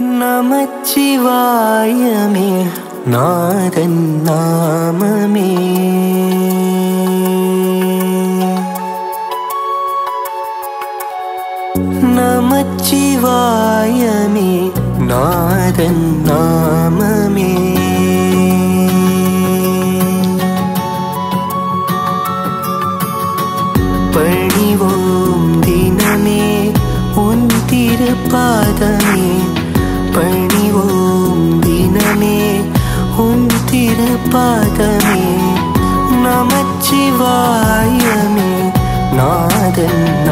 नमचिवायमे ना मे नमचिवायमि नादन् नाम मे உன் திருப்பாதமே நமச்சிவாயமே. நாதன்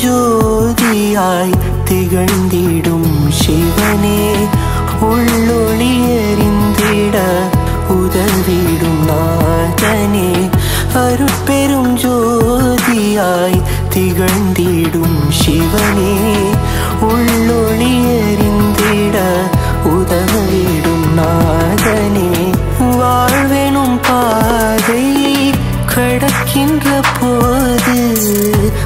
ജ്യോതിയായി തികണ്ടിടും ശിവനെ. ഉള്ളൊളിയറിന്തിട ഉദർവിടും നാഥനെ. അരുപ്പെരും ജ്യോതിയായി തികണ്ടിടും ശിവനേ. நின்ற போது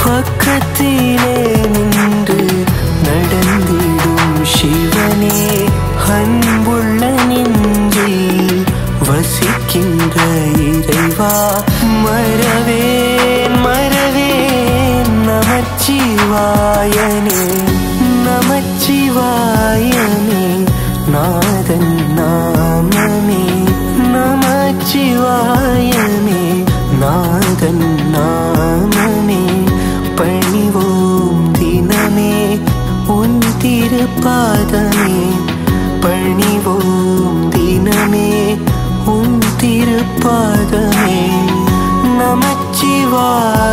பக்கத்திலே நின்று நடந்திடும் சிவனே அன்புள்ள நெஞ்சில் வசிக்கின்ற இறைவா மறவேன் மறவேன் நமச்சிவாயனே நமச்சிவாயனே நாதன் நாமமே நமச்சிவாயமே நாதன் நாமமே பணிவோம் தினமே உன் திருப்பாதமே பணிவோம் தினமே உன் திருப்பாதமே நமச்சிவாயமே